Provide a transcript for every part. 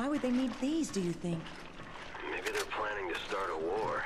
Why would they need these, do you think? Maybe they're planning to start a war.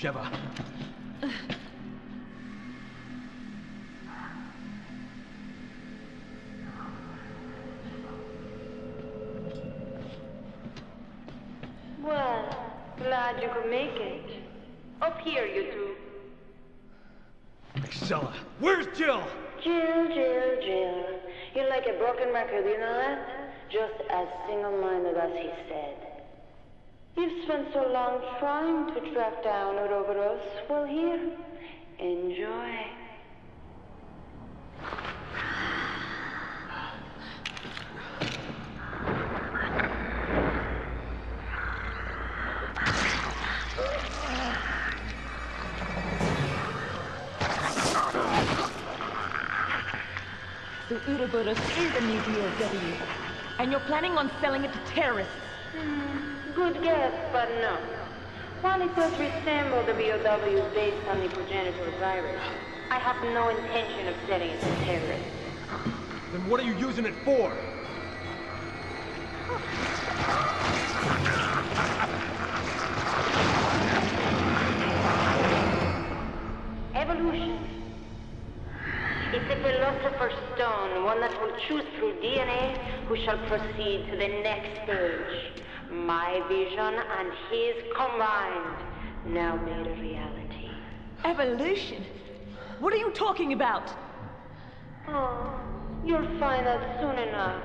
Sheva. Well, glad you could make it. Up here, you two. Excella. Where's Jill? Jill, Jill, Jill. You're like a broken record, you know that? Just as single-minded as he said. You've spent so long trying to track down Ouroboros. Well, here, enjoy. So Ouroboros is a new BOW. And you're planning on selling it to terrorists. Hmm. Good guess, but no. While it does resemble the BOW based on the progenitor virus, I have no intention of selling it to terrorists. Then what are you using it for? Evolution. It's a philosopher's stone, one that will choose through DNA who shall proceed to the next stage. My vision and his combined, now made a reality. Evolution? What are you talking about? Oh, you'll find out soon enough.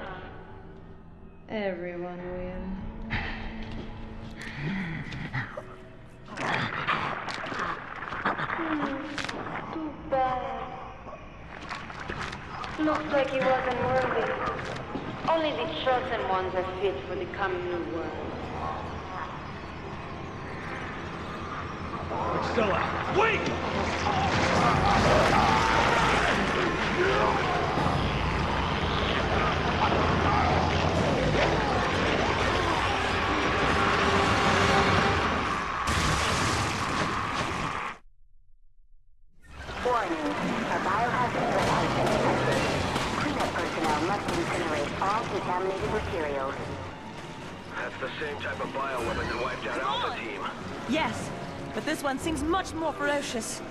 Everyone will. Hmm, too bad. Looks like he wasn't worthy. Only the chosen ones are fit for the coming new world. Excella. Wait! Same type of bioweapon that wiped out Alpha Team. Yes, but this one seems much more ferocious.